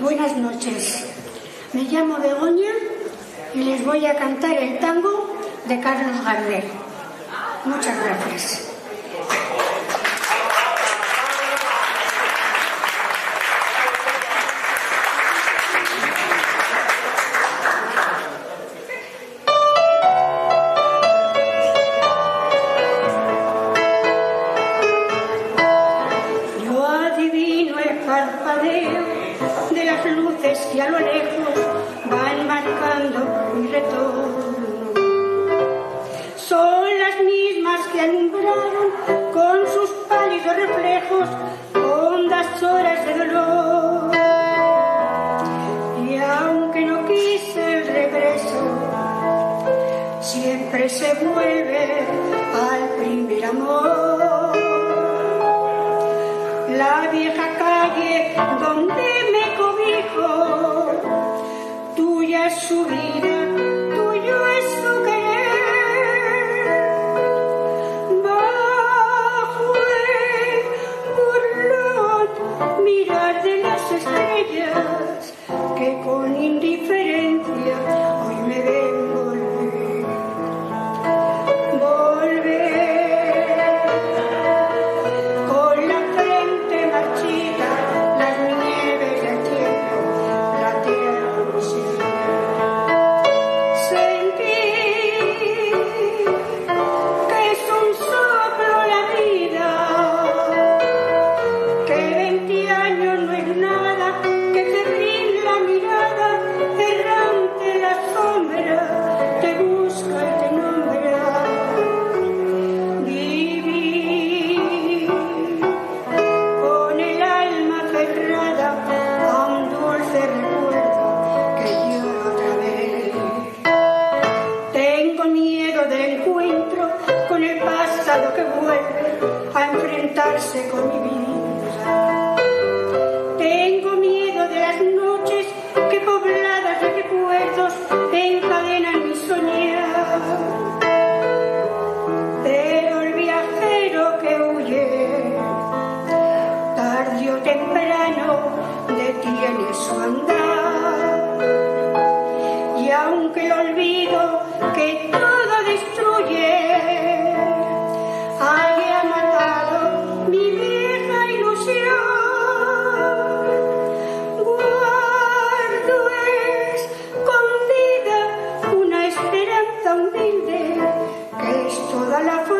Buenas noches. Me llamo Begoña y les voy a cantar el tango de Carlos Gardel. Muchas gracias. Luces que a lo lejos van marcando mi retorno. Son las mismas que alumbraron con sus pálidos reflejos hondas horas de dolor. Y aunque no quise el regreso, siempre se vuelve al primer amor la vieja calle donde es su vida, tuyo es su querer. Bajo el burlón mirar de las estrellas que con indiferencia enfrentarse con mi vida. Tengo miedo de las noches que pobladas de recuerdos encadenan mi soñar. Pero el viajero que huye, tarde o temprano, detiene su andar. Y aunque olvido que la